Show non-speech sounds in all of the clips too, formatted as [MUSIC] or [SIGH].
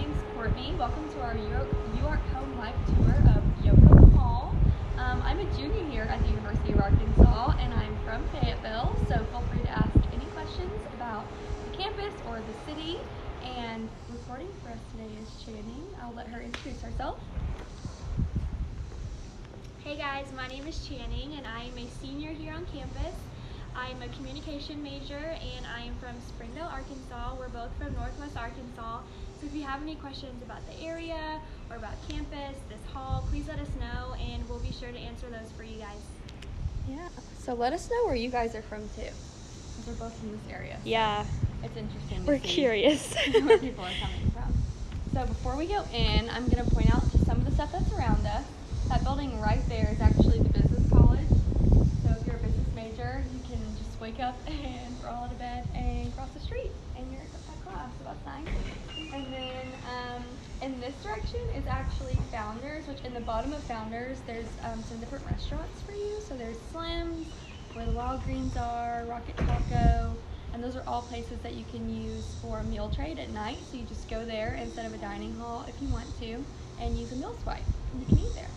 name's Courtney. Welcome to our York, York Home Life tour of Yocum Hall. Um, I'm a junior here at the University of Arkansas, and I'm from Fayetteville. So feel free to ask any questions about the campus or the city. And reporting for us today is Channing. I'll let her introduce herself. Hey guys, my name is Channing and I am a senior here on campus. I'm a communication major and I am from Springdale, Arkansas. We're both from Northwest Arkansas. So if you have any questions about the area or about campus, this hall, please let us know and we'll be sure to answer those for you guys. Yeah. So let us know where you guys are from too. We're both in this area. Yeah, It's interesting. we're curious. [LAUGHS] where people are coming from. So before we go in, I'm going to point out just some of the stuff that's around us. That building right there is actually the business college. So if you're a business major, you can just wake up [LAUGHS] and roll out of bed and cross the street, and you're at class. So that's nice. And then um, in this direction is actually Founders, which in the bottom of Founders, there's um, some different restaurants for you. So there's Slim's, where the Walgreens are, Rocket Taco, and those are all places that you can use for meal trade at night. So you just go there instead of a dining hall if you want to, and use a meal swipe. And you can eat there.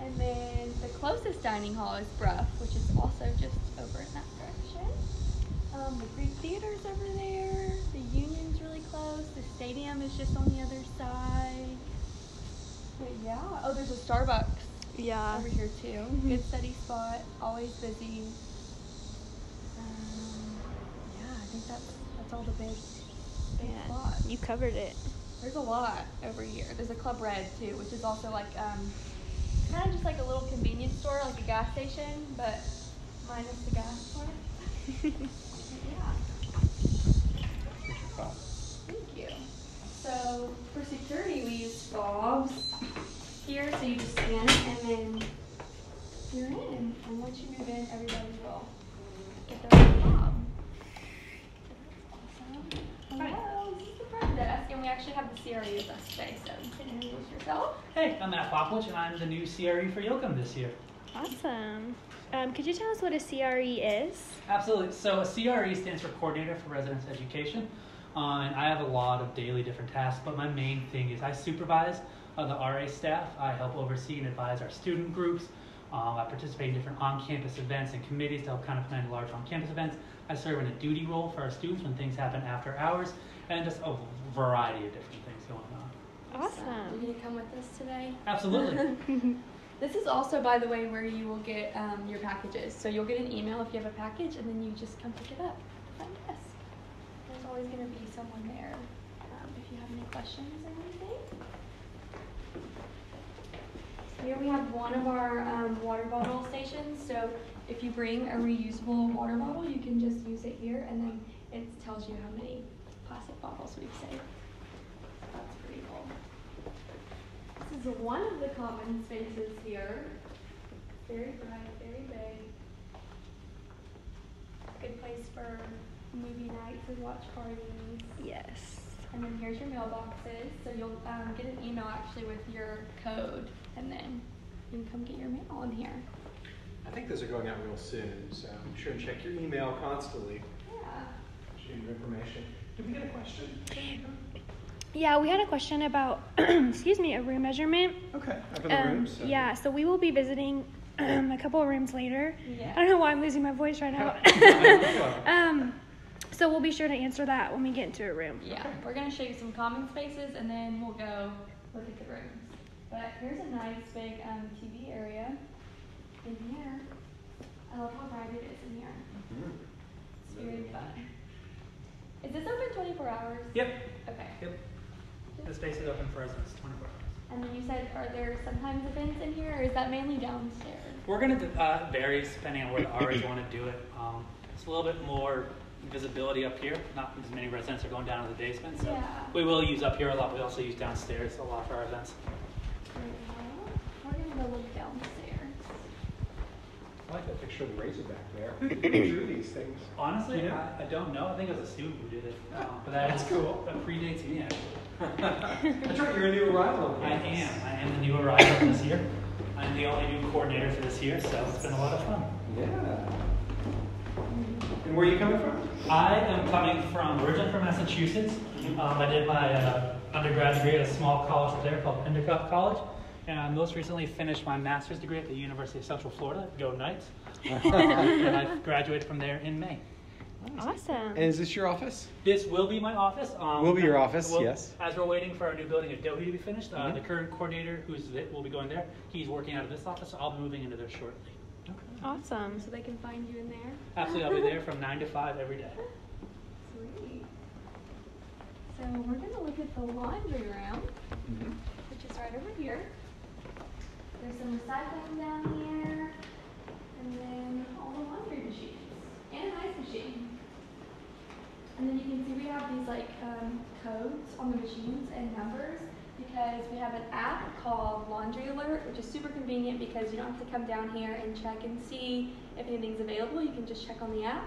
And then the closest dining hall is Brough, which is also just over in that direction. Um, the Greek Theater's over there. The close. The stadium is just on the other side. But yeah. Oh, there's a Starbucks yeah. over here too. Good study spot. Always busy. Um, yeah, I think that's that's all the big big Yeah, spots. you covered it. There's a lot over here. There's a Club Red too, which is also like um, kind of just like a little convenience store, like a gas station, but minus the gas part. [LAUGHS] But yeah. Thank. So for security, we use fobs here, so you just scan it and then you're in. And once you move in, everybody will get their own fob. Awesome. Hello, this is the front desk, and we actually have the CRE with us today, so you can introduce yourself. Hey, I'm Matt Poplich, and I'm the new CRE for Yocum this year. Awesome. Um, could you tell us what a CRE is? Absolutely. So a CRE stands for Coordinator for Residence Education, uh, and I have a lot of daily different tasks. But my main thing is I supervise uh, the RA staff. I help oversee and advise our student groups. Um, I participate in different on-campus events and committees to help kind of plan large on-campus events. I serve in a duty role for our students when things happen after hours, and just a variety of different things going on. You're Awesome. gonna come with us today? Absolutely. [LAUGHS] This is also, by the way, where you will get um, your packages. So you'll get an email if you have a package, and then you just come pick it up at the front desk. There's always going to be someone there um, if you have any questions or anything. Here we have one of our um, water bottle stations. So if you bring a reusable water bottle, you can just use it here, and then it tells you how many plastic bottles we've saved. That's pretty cool. This is one of the common spaces here. Very bright, very big. Good place for movie nights and watch parties. Yes. And then here's your mailboxes. So you'll um, get an email actually with your code, and then you can come get your mail in here. I think those are going out real soon, so be sure and check your email constantly. Yeah. Shoot your information. Did we get a question? Yeah, we had a question about, [CLEARS THROAT] excuse me, a room measurement. Okay, over the Um, rooms. so- yeah, so we will be visiting [CLEARS THROAT] a couple of rooms later. Yeah. I don't know why I'm losing my voice right now. [LAUGHS] [LAUGHS] um, so we'll be sure to answer that when we get into a room. Yeah, Okay. we're gonna show you some common spaces, and then we'll go look at the rooms. But here's a nice big um, TV area in here. I love how bright it is in here. Mhm. It's very fun. Is this open 24 hours? Yep. Okay. Yep. The space is open for residents 24 hours. And then you said, are there sometimes events in here, or is that mainly downstairs? We're going to uh, vary depending on where the RAs want to do it. Um, it's a little bit more visibility up here. Not as many residents are going down to the basement, so Yeah. we will use up here a lot. We also use downstairs a lot for our events. We're gonna go look downstairs. I like that picture of the Razorback there. [CLEARS THROAT] Who drew these things? Honestly, You know? I, I don't know. I think it was a student who did it, uh, but that That's cool. That predates me. Actually. [LAUGHS] That's right, you're a new arrival. I am. I am the new arrival this year. I'm the only new coordinator for this year, so it's been a lot of fun. Yeah. And where are you coming from? I am coming from originally from Massachusetts, Um, I did my uh, undergrad degree at a small college up there called Endicott College. And I most recently finished my master's degree at the University of Central Florida, Go Knights. [LAUGHS] and I graduated from there in May. Awesome. And is this your office? This will be my office. Um, Will be your office, well, yes. As we're waiting for our new building at Adohi to be finished, uh, Mhm. the current coordinator, who's it, will be going there. He's working out of this office, so I'll be moving into there shortly. Awesome. So they can find you in there. Absolutely, I'll be there from nine to five every day. Sweet. So we're gonna look at the laundry room, Mm-hmm. which is right over here. There's some recycling down here, and then all the laundry machines, and an ice machine. And then you can see we have these like um, codes on the machines and numbers because we have an app called Laundry Alert, which is super convenient because you don't have to come down here and check and see if anything's available. You can just check on the app.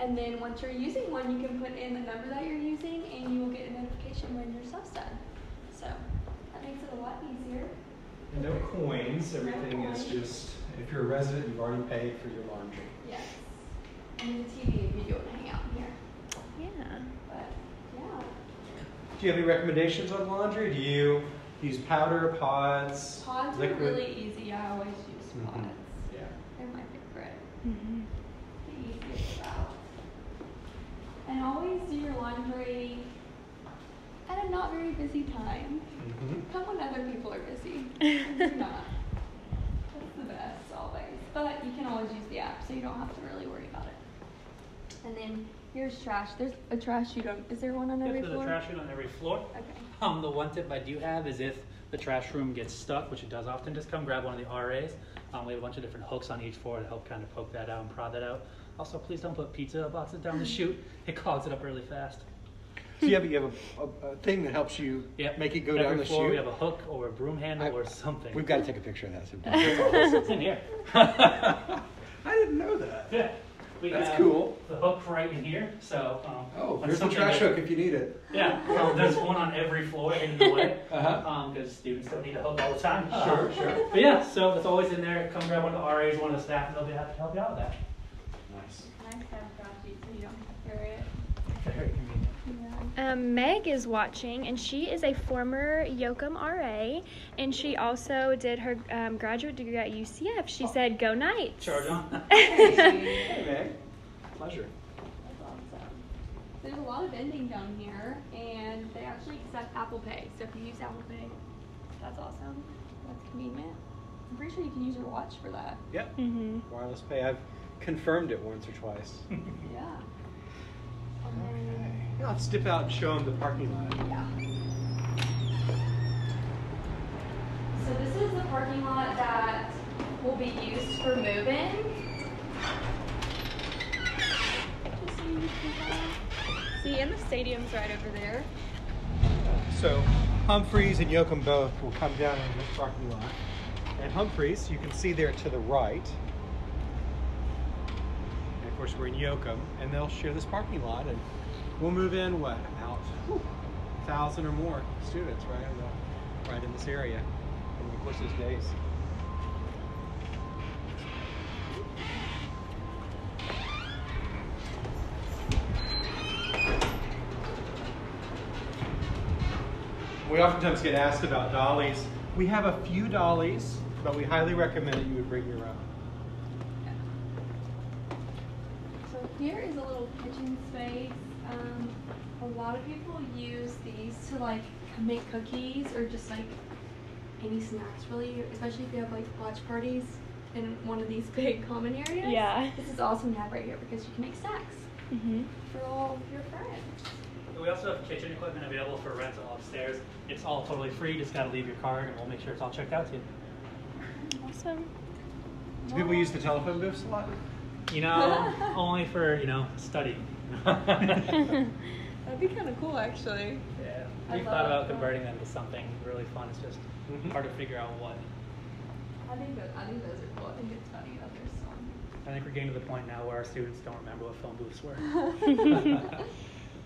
And then once you're using one, you can put in the number that you're using and you will get a notification when your stuff's done. So that makes it a lot easier. And No coins, everything is coins. just, if you're a resident, you've already paid for your laundry. Yes. And the TV if you want to hang out in here. Yeah. But yeah. Do you have any recommendations on laundry? Do you use powder, pods, Pods are really easy. I always use Mhm. pods. Yeah. They're my favorite. Mm-hmm. The easiest route. And always do your laundry at a not very busy time. Mhm. Come when other people are busy. [LAUGHS] Do not. That's the best always. But you can always use the app, so you don't have to really worry about it. And then here's trash. There's a trash chute on. Is there one on Yep, every there's floor? a trash chute on every floor. Okay. Um, the one tip I do have is if the trash room gets stuck, which it does often, just come grab one of the RAs. Um, we have a bunch of different hooks on each floor to help kind of poke that out and prod that out. Also, please don't put pizza boxes down the chute. [LAUGHS] It clogs it up really fast. So you have, you have a, a, a thing that helps you Yep. make it go Every down the floor, chute? We have a hook or a broom handle I- or something. We've got to take a picture of that sometime. [LAUGHS] [LAUGHS] it's in here. I didn't know that. yeah. We That's have cool. The hook right in here. So. Um, Oh, when here's the trash that- hook if you need it. Yeah, well, there's one on every floor in the way. [LAUGHS] Uh-huh. because students don't need a hook all the time. Sure, sure. But yeah, so it's always in there. Come grab one of the RAs, one of the staff, and they'll be happy to help you out with that. Nice. Nice to have trash chute so you don't have to carry it. Very convenient. Yeah. Um, Meg is watching, and she is a former Yocum RA, and she also did her um, graduate degree at UCF. She said, "Go Knights!" Charge [LAUGHS] on. Hey, Meg. Pleasure. That's awesome. There's a lot of vending down here, and they actually accept Apple Pay. So if you use Apple Pay, that's awesome. That's convenient. I'm pretty sure you can use your watch for that. Yep. Mm-hmm. Wireless pay. I've confirmed it once or twice. [LAUGHS] Yeah. Okay. And then, Yeah, let's dip out and show them the parking lot. yeah. So this is the parking lot that will be used for moving. Just so you can tell. See, and the stadium's right over there. So Humphreys and Yocum both will come down in this parking lot. And Humphreys, you can see there to the right. And of course, we're in Yocum, and they'll share this parking lot, and we'll move in what about a thousand or more students right in the, right in this area over the course of these days. We oftentimes get asked about dollies. We have a few dollies, but we highly recommend that you would bring your own. So here is a little kitchen space. Um, a lot of people use these to like make cookies or just like any snacks really, especially if you have like watch parties in one of these [LAUGHS] big common areas. Yeah. This is awesome to have right here because you can make snacks Mm-hmm. for all of your friends. We also have kitchen equipment available for rental upstairs. It's all totally free. Just got to leave your card, and we'll make sure it's all checked out to you. Awesome. Do people use the telephone booths a lot? You know, [LAUGHS] only for you know studying. [LAUGHS] [LAUGHS] That'd be kind of cool actually. Yeah, I we've thought about converting them to something really fun. It's just Mhm. hard to figure out what. I think that I think those are cool. I think it's funny that there's some. I think we're getting to the point now where our students don't remember what phone booths were. [LAUGHS]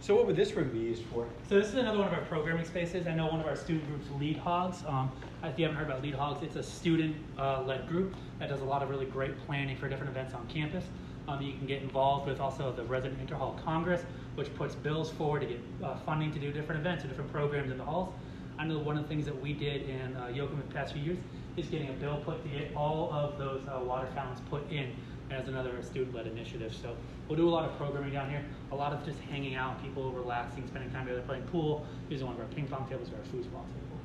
So what would this room be used for? So this is another one of our programming spaces. I know one of our student groups, Lead Hogs. Um, if you haven't heard about Lead Hogs, it's a student-led group that does a lot of really great planning for different events on campus. Um, you can get involved with also the Resident Interhall Congress, which puts bills forward to get uh, funding to do different events or different programs in the halls. I know one of the things that we did in uh, Yocum the past few years is getting a bill put to get all of those uh, water fountains put in as another student-led initiative. So we'll do a lot of programming down here, a lot of just hanging out, people relaxing, spending time together, playing pool, using one of our ping pong tables or our foosball table.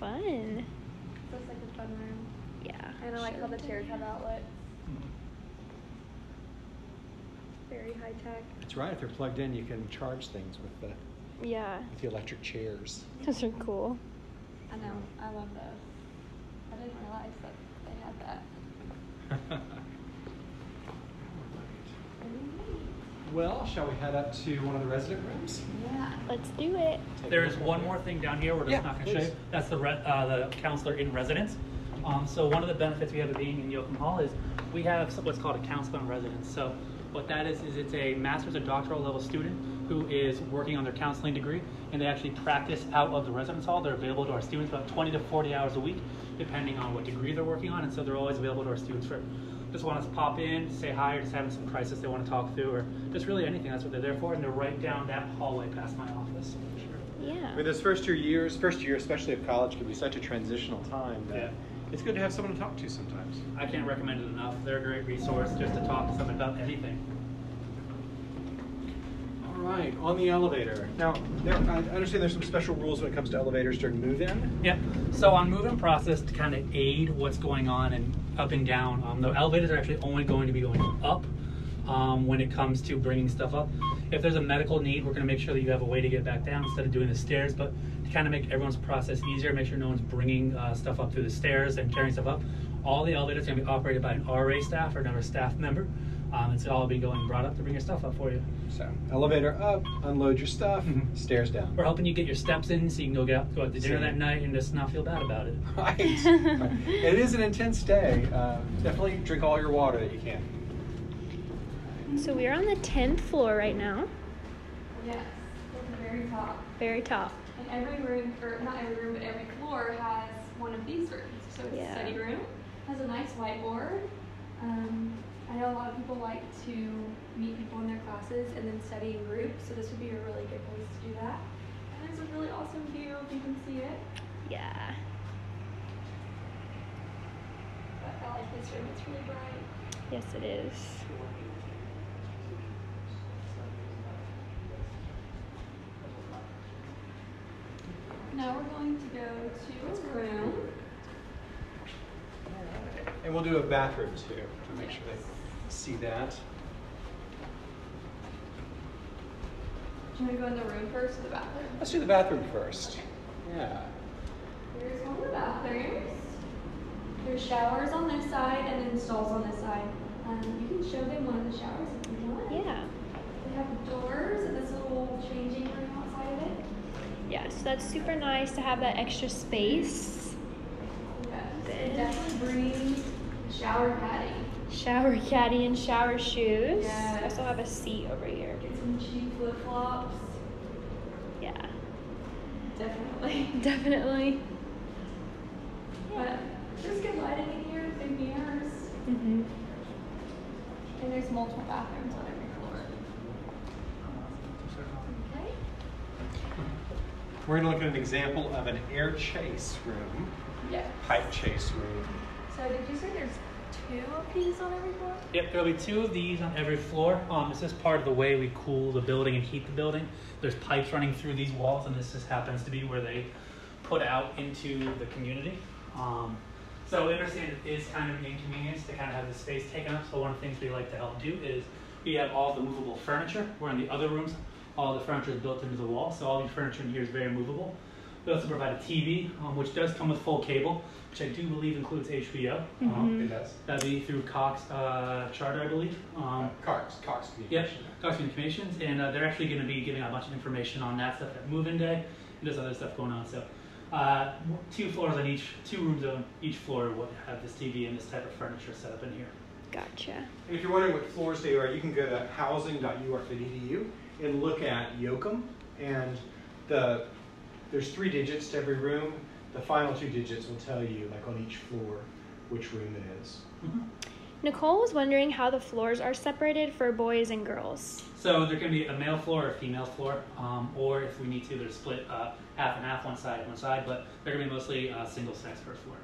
Fun. Looks like a fun room. Yeah. And I like how the Should chairs do. have outlets. Very high tech. That's right. If they're plugged in, you can charge things with the Yeah. with the electric chairs. Those are cool. I know. I love those. I didn't realize that they had that. [LAUGHS] well, shall we head up to one of the resident rooms? Yeah. Let's do it. Take There is one more thing down here we're just Yeah, not going to show please. you. That's the, re- uh, the counselor in residence. Um, so one of the benefits we have of being in Yocum Hall is we have some- what's called a counselor in residence. So what that is, is it's a master's or doctoral level student who is working on their counseling degree and they actually practice out of the residence hall. They're available to our students about 20 to 40 hours a week, depending on what degree they're working on. And so they're always available to our students for just want us to pop in, say hi, or just having some crisis they want to talk through, or just really anything. That's what they're there for. And they're right down that hallway past my office. Sure. Yeah. I mean, those first two years, first year especially of college, can be such a transitional time that Yeah. It's good to have someone to talk to sometimes. I can't recommend it enough. They're a great resource just to talk to someone about anything. All right, on the elevator. Now, there, I understand there's some special rules when it comes to elevators during move-in. Yep. So on move-in process to kind of aid what's going on and up and down, um, the elevators are actually only going to be going up um, when it comes to bringing stuff up. If there's a medical need, we're going to make sure that you have a way to get back down instead of doing the stairs. But to kind of make everyone's process easier, make sure no one's bringing uh, stuff up through the stairs and carrying stuff up. All the elevators are going to be operated by an RA staff or another staff member. Um, it's all be going brought up to bring your stuff up for you. So, elevator up, unload your stuff, Mhm. stairs down. We're helping you get your steps in so you can go get out, go out to dinner Same. that night and just not feel bad about it. [LAUGHS] Right. it is an intense day. Uh, definitely drink all your water that you can. So we're on the 10th floor right now. Yes. At the very top. Very top. Every room, or not every room, but every floor has one of these rooms. So it's Yeah. a study room, has a nice whiteboard. Um, I know a lot of people like to meet people in their classes and then study in groups, so this would be a really good place to do that. And there's a really awesome view if you can see it. Yeah. But I like this room, it's really bright. Yes, it is. Now we're going to go to a room. And we'll do a bathroom too to make sure they see that. Do you want to go in the room first or the bathroom? Let's do the bathroom first. Yeah. Here's one of the bathrooms. There's showers on this side and then stalls on this side. Um, you can show them one of the showers if you want. Yeah. They have doors and this little changing room outside of it. Yeah, so that's super nice to have that extra space. Yes. It definitely brings shower caddy. Shower caddy and shower shoes. Yes. I also have a seat over here. Get some cheap flip flops. Yeah. Definitely. [LAUGHS] [LAUGHS] Definitely. But there's good lighting in here, big mirrors. Mm-hmm. And there's multiple bathrooms on every floor. Okay. We're going to look at an example of an air chase room, Yeah. pipe chase room. So did you say there's two of these on every floor? Yep, there'll be two of these on every floor. Um, this is part of the way we cool the building and heat the building. There's pipes running through these walls, and this just happens to be where they put out into the community. Um, so we understand it is kind of an inconvenience to kind of have the space taken up. So one of the things we like to help do is we have all the movable furniture. We're in the other rooms, all the furniture is built into the wall, so all the furniture in here is very movable. We also provide a TV, um, which does come with full cable, which I do believe includes HBO. Um, It does. That'd be through Cox uh, Charter, I believe. Um, Cox, Cox yep, Communication. Cox Communications, and uh, they're actually going to be giving out a bunch of information on that stuff at Move-In Day, and there's other stuff going on. So, uh, two floors on each, two rooms on each floor will have this TV and this type of furniture set up in here. Gotcha. And if you're wondering what floors they are, you can go to housing.uark.edu and look at Yocum. And the there's three digits to every room. The final two digits will tell you, like on each floor, which room it is. Mhm. Nicole was wondering how the floors are separated for boys and girls. So there can be a male floor or a female floor, um, or if we need to, they're split uh, half and half, one side, and one side. But they're gonna be mostly uh, single sex per floor.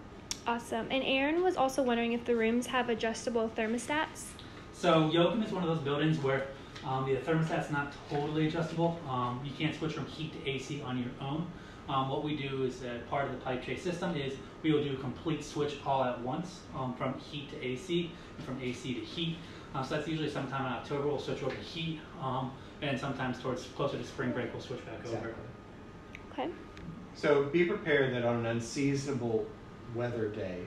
Awesome. And Aaron was also wondering if the rooms have adjustable thermostats. So Yocum is one of those buildings where um, the thermostat's not totally adjustable. Um, you can't switch from heat to AC on your own. Um, what we do is uh, part of the pipe tray system is we will do a complete switch all at once um, from heat to AC and from AC to heat. Uh, so that's usually sometime in October we'll switch over to heat, um, and sometimes towards closer to spring break we'll switch back over. Okay. So be prepared that on an unseasonable weather day,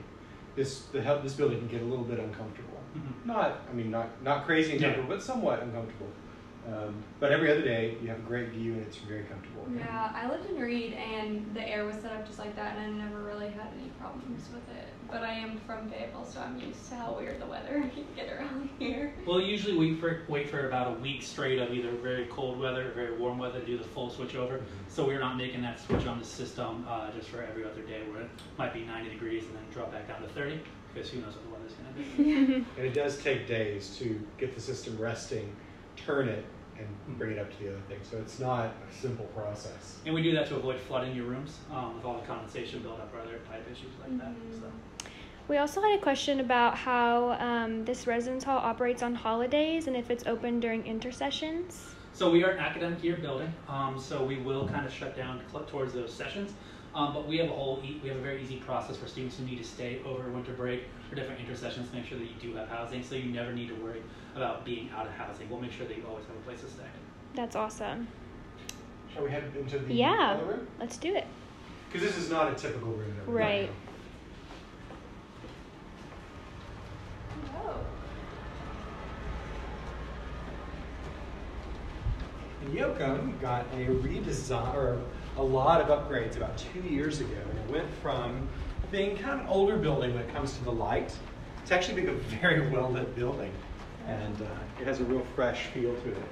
this the help this building can get a little bit uncomfortable. Mhm. Not, I mean, not not crazy uncomfortable, but somewhat uncomfortable. Um, but every other day, you have a great view and it's very comfortable. Yeah, I lived in Reid and the air was set up just like that, and I never really had any problems with it. But I am from Fayetteville, so I'm used to how weird the weather [LAUGHS] can get around here. We'll usually wait for wait for about a week straight of either very cold weather or very warm weather to do the full switch over. So we're not making that switch on the system uh, just for every other day where it might be 90 degrees and then drop back down to 30 because who knows what the going to be. [LAUGHS] And it does take days to get the system resting, turn it, and bring it up to the other thing. So it's not a simple process. And we do that to avoid flooding your rooms um, with all the condensation buildup or other type issues like that. Mhm. So. We also had a question about how um, this residence hall operates on holidays and if it's open during intercessions. So we are an academic year building, um, so we will kind of shut down cl- towards those sessions. Um, but we have a whole, e- we have a very easy process for students who need to stay over winter break or different intercessions to make sure that you do have housing. So you never need to worry about being out of housing. We'll make sure that you always have a place to stay. That's awesome. Shall we head into the Yeah. other room? Let's do it. Because this is not a typical room. that we're. Right. Oh. And Yocum got a redesign or a lot of upgrades about two years ago, and it went from being kind of an older building when it comes to the light It's actually being a very [LAUGHS] well lit building, and uh, it has a real fresh feel to it.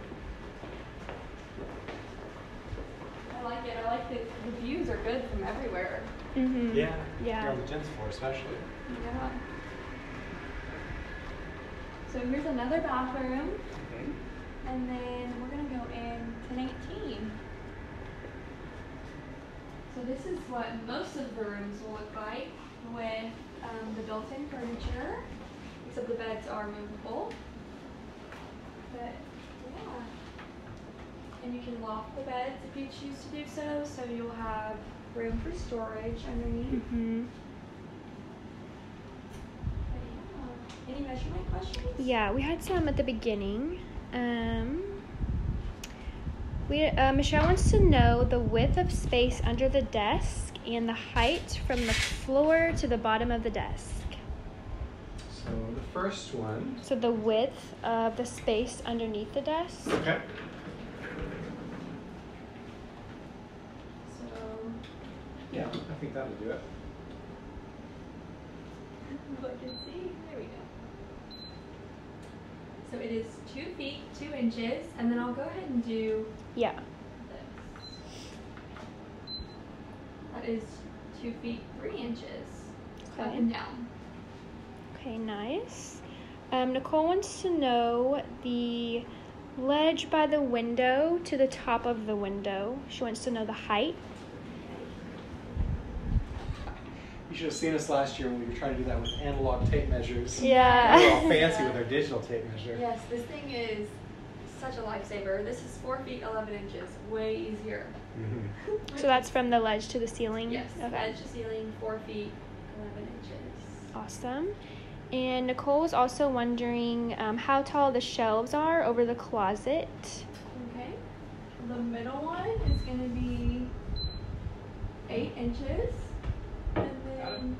I like it. I like that the views are good from everywhere. Mm-hmm. Yeah. Yeah. Here on the gents floor, especially. Yeah. So here's another bathroom, and then we're gonna go in 1018. So this is what most of the rooms will look like with um, the built-in furniture, except the beds are movable. But yeah, and you can loft the beds if you choose to do so. So you'll have room for storage underneath. Mm-hmm. Yeah. Any measurement questions? Yeah, we had some at the beginning. Um, we uh, Michelle wants to know the width of space under the desk and the height from the floor to the bottom of the desk. So the first one. So the width of the space underneath the desk. Okay. So Yeah, I think that'll do it. [LAUGHS] look and see. There we go. So it is two feet two inches, and then I'll go ahead and do Yeah. this. That is two feet three inches up Okay. and down. Okay, nice. Um, Nicole wants to know the ledge by the window to the top of the window. She wants to know the height. You should have seen us last year when we were trying to do that with analog tape measures. Yeah. We're all [LAUGHS] fancy with our digital tape measure. Yes, this thing is such a lifesaver. This is four feet eleven inches, way easier. Mhm. So that's from the ledge to the ceiling? yes, Okay. edge to ceiling, four feet eleven inches. Awesome. And Nicole was also wondering um, how tall the shelves are over the closet. Okay. The middle one is going to be eight inches. And then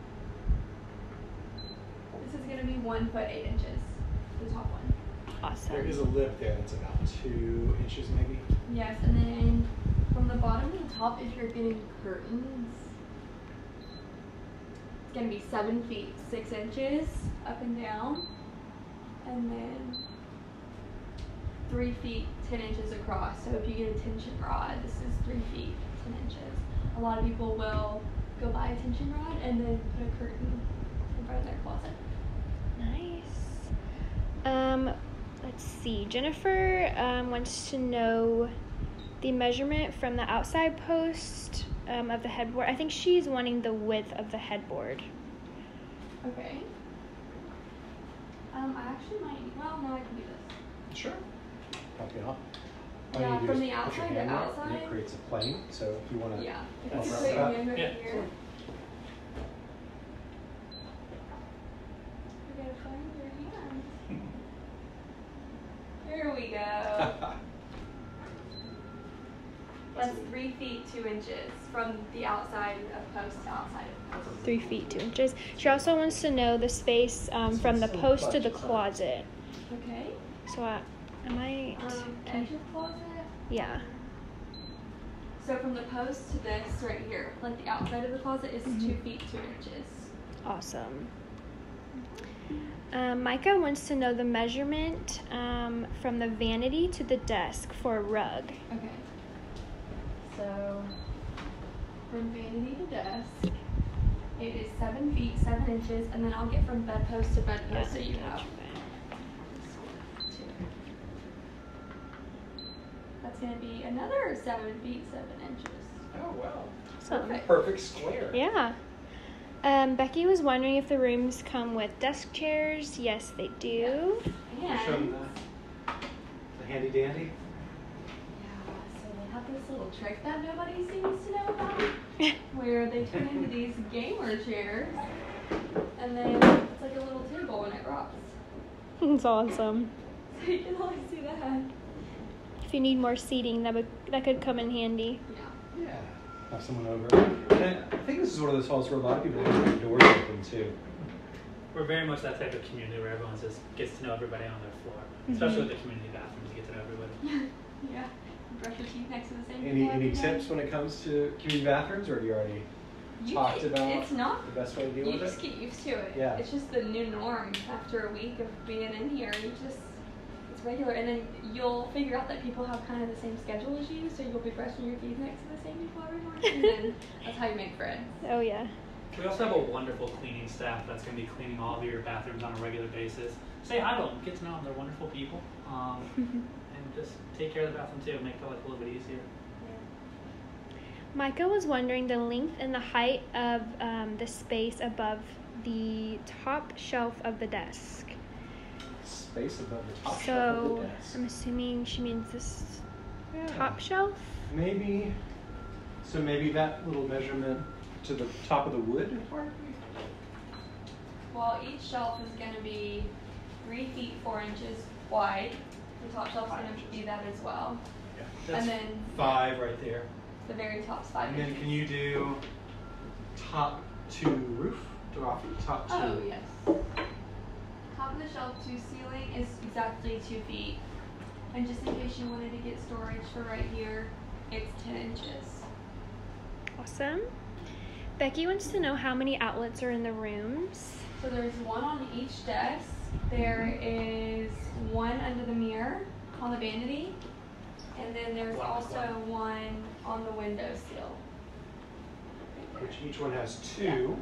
this is going to be one foot eight inches. The top one. Awesome. There is a lip there that's about two inches maybe. Yes, and then from the bottom to the top, if you're getting curtains, it's going to be seven feet six inches up and down. And then three feet ten inches across. So if you get a tension rod, this is three feet ten inches. A lot of people will go buy a tension rod and then put a curtain in front of their closet. Nice. Um, let's see. Jennifer um, wants to know the measurement from the outside post um, of the headboard. I think she's wanting the width of the headboard. Okay. Um, I actually might. Well, no, I can do this. Sure. Help you out. All Yeah, from the outside to hand there, and outside? It creates a plane. So if you want to. Yeah. If I'll you wrap put it your up. hand right Yeah. here. You gotta find your hand. There we go. That's three feet two inches from the outside of post to outside of post. Three feet two inches. She also wants to know the space um, from the post to the closet. Okay. So, I, am I? Um, edge of closet. Yeah. So from the post to this right here, like the outside of the closet is two feet two inches. Awesome. Um, Micah wants to know the measurement um, from the vanity to the desk for a rug. Okay. So from vanity to desk, it is seven feet seven inches, and then I'll get from bedpost to bedpost so you have. two. That's gonna be another seven feet seven inches. Oh wow. Awesome. Perfect. Perfect square. Yeah. Um, Becky was wondering if the rooms come with desk chairs. Yes, they do. Show them And the, the handy dandy. Yeah, so they have this little trick that nobody seems to know about, [LAUGHS] where they turn into these gamer chairs, and then it's like a little table when it rocks. It's awesome. [LAUGHS] So you can always see that. If you need more seating, that would that could come in handy. Yeah. Yeah. Have someone over. And I think this is one of those halls where a lot of people leave their doors open too. We're very much that type of community where everyone just gets to know everybody on their floor, especially with the community bathrooms. You get to know everybody. [LAUGHS] yeah. Brush your teeth next to the same Any any tips when it comes to community bathrooms, or have you already You talked get- about It's not. the best way to deal with it? You just get used to it. Yeah. It's just the new norm. After a week of being in here, you just it's regular, and then you'll figure out that people have kind of the same schedule as you, so you'll be brushing your teeth next to the same people every morning, and then [LAUGHS] that's how you make friends. Oh yeah. We also have a wonderful cleaning staff that's going to be cleaning all of your bathrooms on a regular basis. Say hi to them, get to know them. They're wonderful people. Um, [LAUGHS] and just take care of the bathroom too, make their life a little bit easier. Micah was wondering the length and the height of um, the space above the top shelf of the desk. Space above the top shelf of So the desk. I'm assuming she means this Yeah. top shelf. Maybe. So maybe that little measurement to the top of the wood part. Well, each shelf is going to be three feet four inches wide. The top shelf's going to be that as well. Yeah. That's and then Five right there. The very top five And then can you do top to roof? To off top to. Oh yes. Top of the shelf to ceiling is exactly two feet. And just in case you wanted to get storage for right here, it's ten inches. Awesome. Becky wants to know how many outlets are in the rooms. So there's one on each desk. There is one under the mirror on the vanity. And then there's also one on the windowsill. Which each one has two.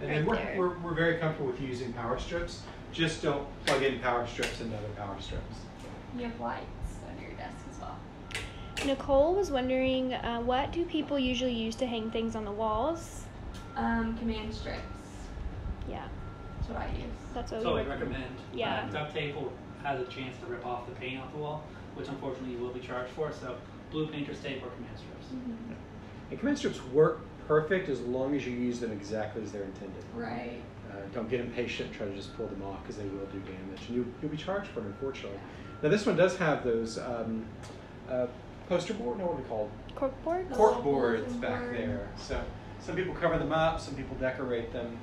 And then we're, we're, we're very comfortable with using power strips. Just don't plug in power strips into other power strips. You have lights under your desk as well. Nicole was wondering uh, what do people usually use to hang things on the walls? Um, command strips. Yeah, That's what I use. that's what So we we recommend. Yeah. Uh, duct tape will, has a chance to rip off the paint off the wall, which unfortunately you will be charged for. So blue painter's tape or command strips. And command strips work perfect as long as you use them exactly as they're intended. Right. Uh, don't get impatient and try to just pull them off because they will do damage. And you, you'll be charged for them, unfortunately. Now, this one does have those um, uh, poster board, no, what are they called? Corkboard? The Cork little boards back board. there. So some people cover them up, some people decorate them.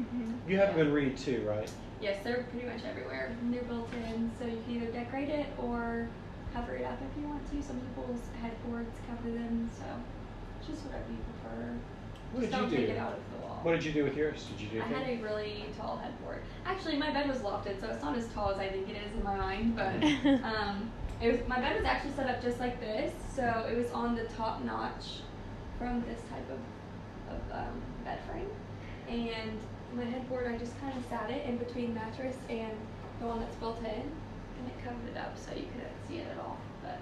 Mhm. You have them in Reid too, right? Yes, they're pretty much everywhere. They're built in, so you can either decorate it or cover it up if you want to. Some people's headboards cover them, so just whatever you prefer. What just did you don't do? take it out of the wall. What did you do with yours? Did you do I had a really tall headboard. Actually, my bed was lofted, so it's not as tall as I think it is in my mind. But [LAUGHS] um, it was my bed was actually set up just like this, so it was on the top notch from this type of, of um, bed frame. And my headboard, I just kind of sat it in between mattress and the one that's built in, and it covered it up so you couldn't see it at all. But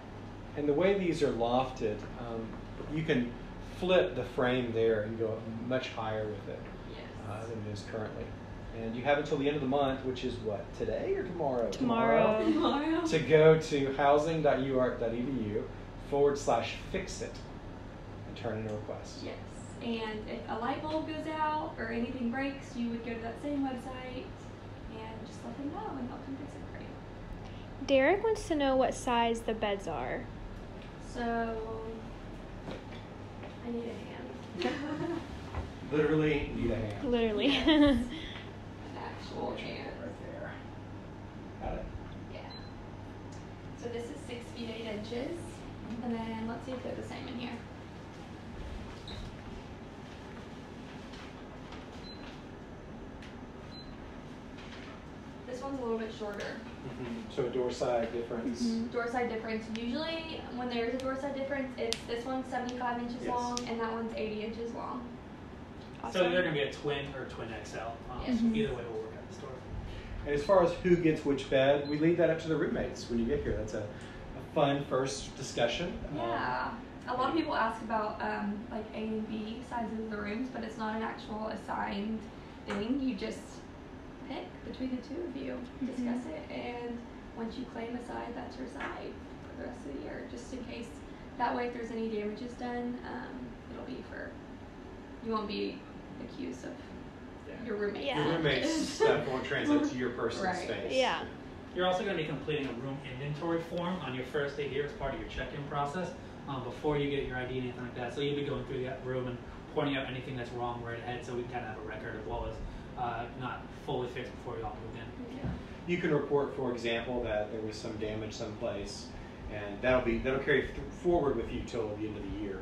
And the way these are lofted, um, you can flip the frame there and go much higher with it yes. uh, than it is currently. And you have until the end of the month, which is what, today or tomorrow? Tomorrow. Tomorrow. To go to housing.uark.edu forward slash fix it and turn in a request. Yes. And if a light bulb goes out or anything breaks, you would go to that same website and just let them know, and they'll come fix it for you. Derek wants to know what size the beds are. So I need a hand. [LAUGHS] Literally need a hand. Literally. [LAUGHS] An actual hand. Right there. Got it? Yeah. So this is six feet eight inches, and then let's see if they're the same in here. This one's a little bit shorter. Mm-hmm. So a door side difference. Mhm. Door side difference. Usually, when there is a door side difference, it's this one's 75 inches Yes. long and that one's 80 inches long. So they're gonna be a twin or twin XL. Um, Yes. so either way will work at the store. And as far as who gets which bed, we leave that up to the roommates when you get here. That's a, a fun first discussion. Um, Yeah. A lot of people ask about um, like A and B sizes of the rooms, but it's not an actual assigned thing. You just pick between the two of you, discuss it, and once you claim a side, that's your side for the rest of the year, just in case. That way, if there's any damages done, um, it'll be for. You won't be accused of yeah. your roommate's Yeah. Your roommate's [LAUGHS] stuff won't translate to your personal Right. space. Yeah. You're also going to be completing a room inventory form on your first day here as part of your check-in process um, before you get your ID and anything like that. So you'll be going through that room and pointing out anything that's wrong right ahead so we can kind of have a record of what was uh, not fully fixed before you all moved in. Yeah. You can report, for example, that there was some damage someplace, and that'll be that'll carry th- forward with you till the end of the year,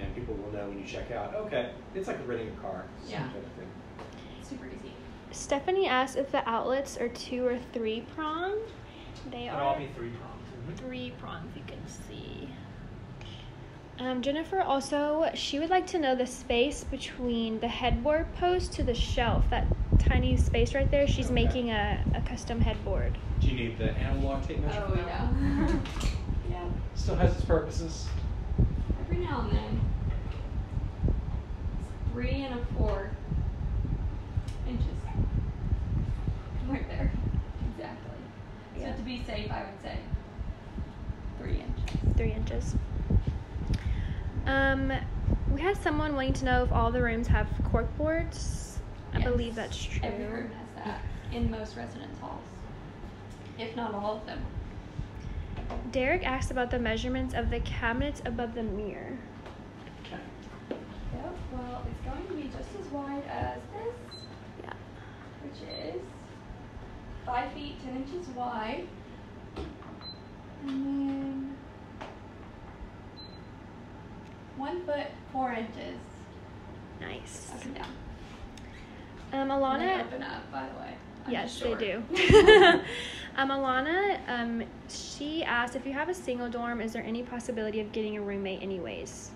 and people will know when you check out. Okay, it's like renting a car. Yeah. type of thing. Super easy. Stephanie asked if the outlets are two or three prong. They It'll are all be three prongs. three prongs. You can see. Um, Jennifer also she would like to know the space between the headboard post to the shelf. That tiny space right there. She's Okay. making a, a custom headboard. Do you need the analog tape measure? Oh yeah. [LAUGHS] yeah. Still has its purposes. Every now and then. It's three and a fourth inches. Right there. Exactly. Yeah. So to be safe, I would say three inches. Three inches. Um, we had someone wanting to know if all the rooms have cork boards. I Yes. believe that's true. Every room has that in most residence halls, if not all of them. Derek asked about the measurements of the cabinets above the mirror. Okay. Yep. Well, it's going to be just as wide as this, Yeah. which is five feet ten inches wide, and then one foot four inches Nice. up and down. Um, And they Alana. open up, by the way. I'm Yes, just they do. [LAUGHS] [LAUGHS] um, Alana, um, she asked if you have a single dorm, is there any possibility of getting a roommate, anyways?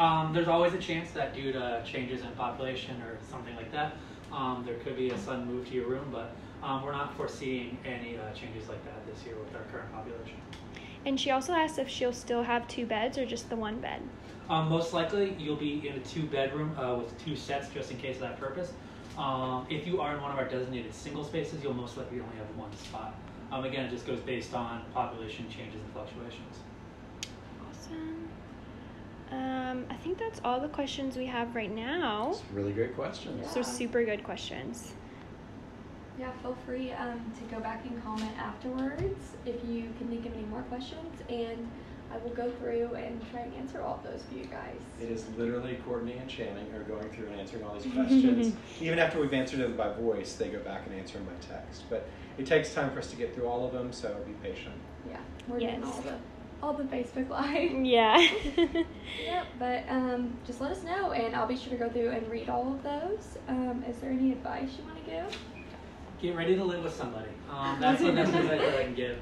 Um, there's always a chance that due to changes in population or something like that, um, there could be a sudden move to your room, but um, we're not foreseeing any uh, changes like that this year with our current population. And she also asked if she'll still have two beds or just the one bed. Um, most likely, you'll be in a two bedroom uh, with two sets just in case of that purpose. Um, if you are in one of our designated single spaces, you'll most likely only have one spot. Um, again, it just goes based on population changes and fluctuations. Awesome. Um, I think that's all the questions we have right now. It's really great questions. Yeah. So super good questions. Yeah, feel free um, to go back and comment afterwards if you can think of any more questions, and I will go through and try and answer all of those for you guys. It is literally Courtney and Channing who are going through and answering all these questions. [LAUGHS] Even after we've answered them by voice, they go back and answer them by text. But it takes time for us to get through all of them, so be patient. Yeah, we're doing Yes. all the all the Facebook Live. [LAUGHS] Yeah. [LAUGHS] Yep, but um, just let us know, and I'll be sure to go through and read all of those. Um, is there any advice you want to give? Get ready to live with somebody. Um, that's the best advice that I can give.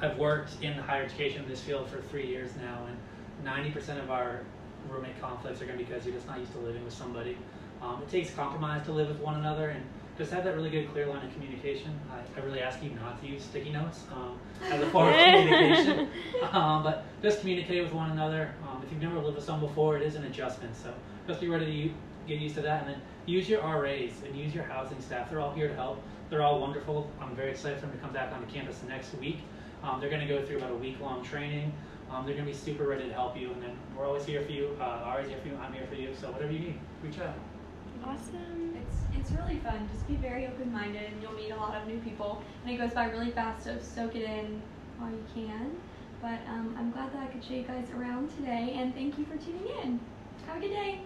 I've worked in the higher education in this field for three years now, and 90% of our roommate conflicts are going to be because you're just not used to living with somebody. Um, it takes compromise to live with one another, and just have that really good clear line of communication. I, I really ask you not to use sticky notes um, as a form of communication, [LAUGHS] um, but just communicate with one another. Um, if you've never lived with someone before, it is an adjustment, so just be ready to get used to that, and then use your RAs and use your housing staff. They're all here to help. They're all wonderful. I'm very excited for them to come back onto campus next week. Um, they're going to go through about a week long training. Um, they're going to be super ready to help you, and then we're always here for you. Uh, Ari's here for you. I'm here for you. So whatever you need, reach out. Awesome. It's it's really fun. Just be very open minded, and you'll meet a lot of new people. And it goes by really fast, so soak it in while you can. But um, I'm glad that I could show you guys around today, and thank you for tuning in. Have a good day.